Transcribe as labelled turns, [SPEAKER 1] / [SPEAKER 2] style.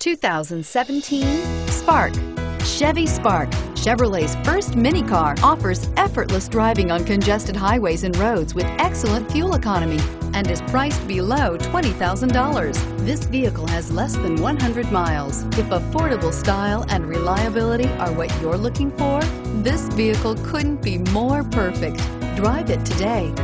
[SPEAKER 1] 2017 Spark. Chevy Spark, Chevrolet's first mini car, offers effortless driving on congested highways and roads with excellent fuel economy and is priced below $20,000. This vehicle has less than 100 miles. If affordable style and reliability are what you're looking for, this vehicle couldn't be more perfect. Drive it today.